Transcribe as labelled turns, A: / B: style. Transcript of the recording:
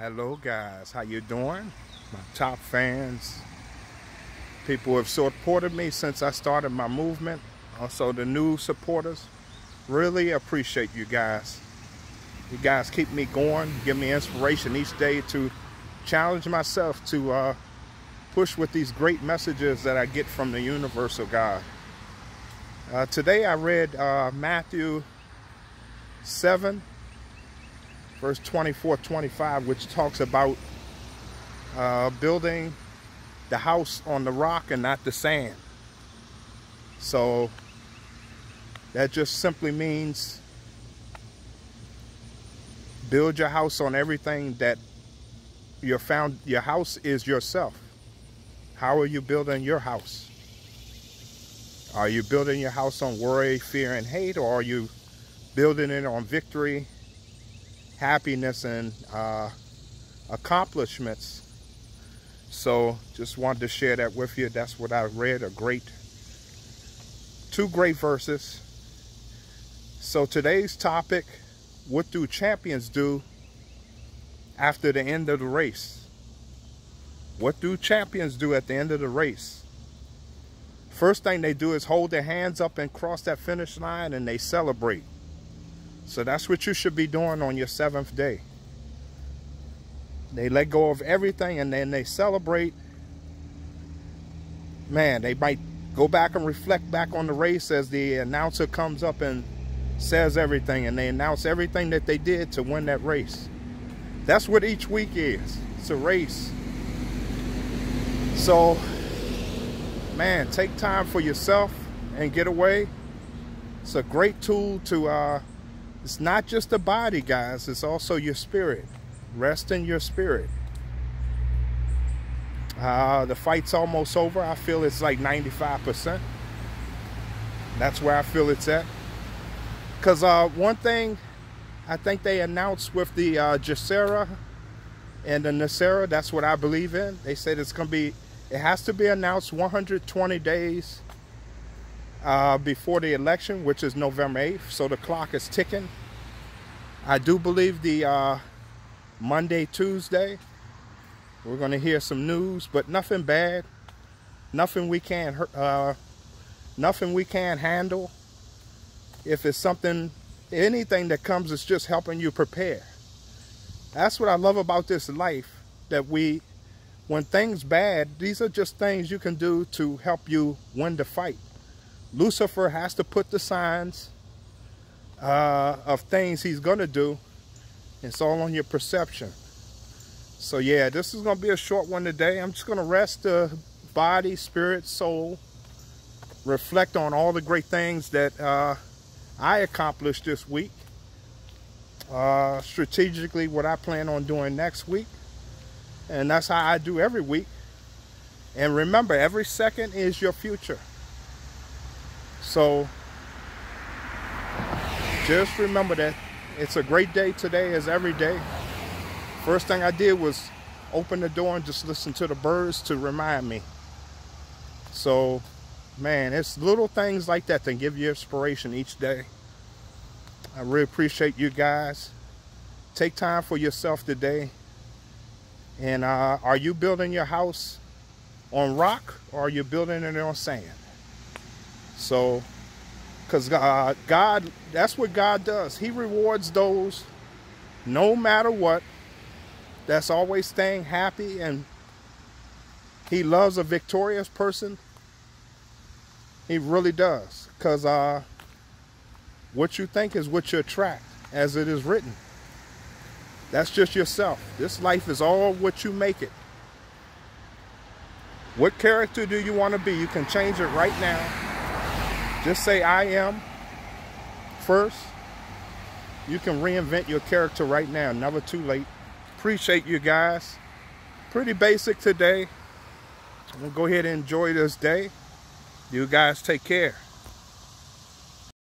A: Hello guys, how you doing? My top fans, people have supported me since I started my movement. Also the new supporters, really appreciate you guys. You guys keep me going, give me inspiration each day to challenge myself to uh, push with these great messages that I get from the universal God. Uh, today I read uh, Matthew 7 verse 24 25 which talks about uh, building the house on the rock and not the sand. So that just simply means build your house on everything that your found your house is yourself. How are you building your house? Are you building your house on worry fear and hate or are you building it on victory happiness and uh, accomplishments. So just wanted to share that with you. That's what I read, a great, two great verses. So today's topic, what do champions do after the end of the race? What do champions do at the end of the race? First thing they do is hold their hands up and cross that finish line and they celebrate. So that's what you should be doing on your seventh day. They let go of everything and then they celebrate. Man, they might go back and reflect back on the race as the announcer comes up and says everything and they announce everything that they did to win that race. That's what each week is. It's a race. So, man, take time for yourself and get away. It's a great tool to uh, it's not just the body, guys. It's also your spirit. Rest in your spirit. Uh, the fight's almost over. I feel it's like 95%. That's where I feel it's at. Because uh, one thing I think they announced with the uh, GESARA and the NESARA, that's what I believe in. They said it's going to be, it has to be announced 120 days uh, before the election, which is November 8th. So the clock is ticking. I do believe the uh, Monday, Tuesday, we're going to hear some news, but nothing bad. Nothing we can't, uh, nothing we can't handle. If it's something, anything that comes it's just helping you prepare. That's what I love about this life, that we, when things bad, these are just things you can do to help you win the fight. Lucifer has to put the signs uh, of things he's going to do. It's all on your perception. So yeah, this is going to be a short one today. I'm just going to rest the body, spirit, soul, reflect on all the great things that uh, I accomplished this week. Uh, strategically, what I plan on doing next week. And that's how I do every week. And remember, every second is your future. So just remember that it's a great day today as every day. First thing I did was open the door and just listen to the birds to remind me. So, man, it's little things like that that give you inspiration each day. I really appreciate you guys. Take time for yourself today. And uh, are you building your house on rock or are you building it on sand? So, because God, God, that's what God does. He rewards those no matter what. That's always staying happy and he loves a victorious person. He really does. Because uh, what you think is what you attract, as it is written. That's just yourself. This life is all what you make it. What character do you want to be? You can change it right now. Just say I am first. You can reinvent your character right now. Never too late. Appreciate you guys. Pretty basic today. I'm going to go ahead and enjoy this day. You guys take care.